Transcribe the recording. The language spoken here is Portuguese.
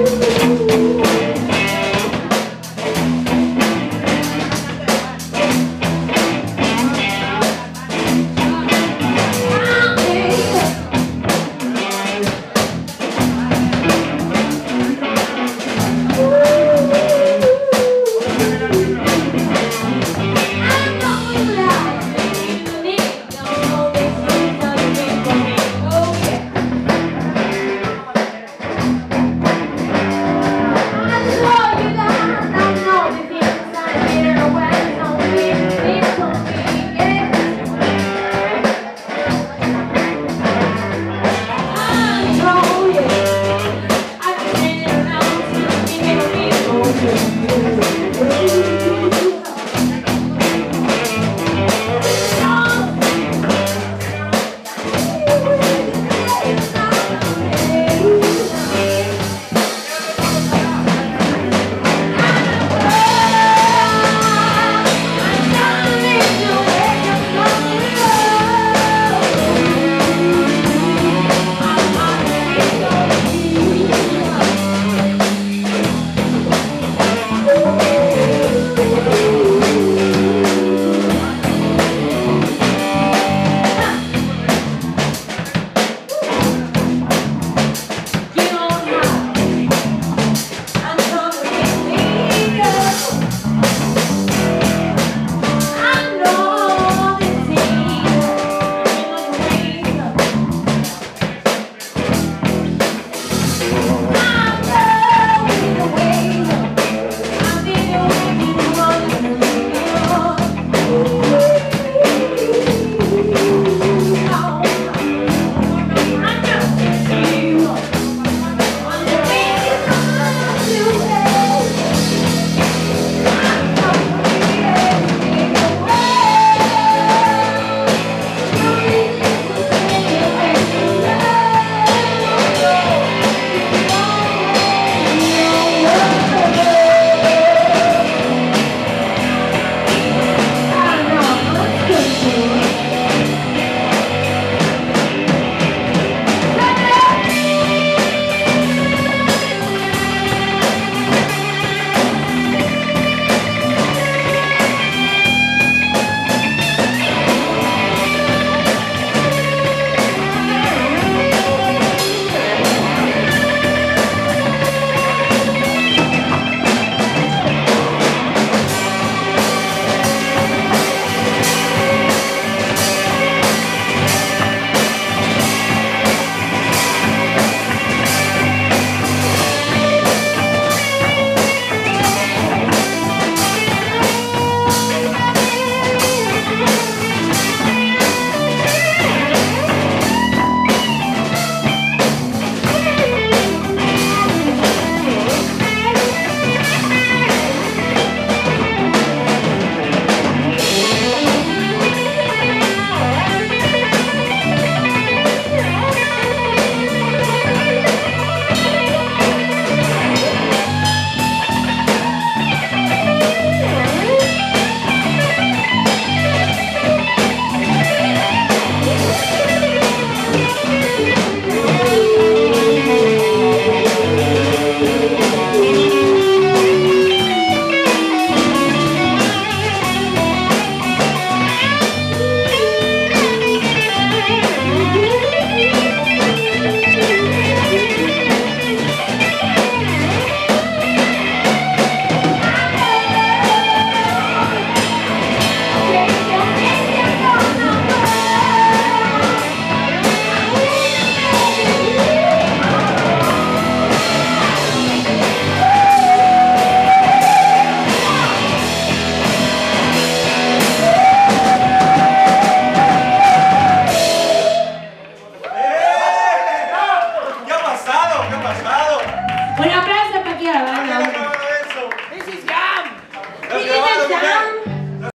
Música What happened?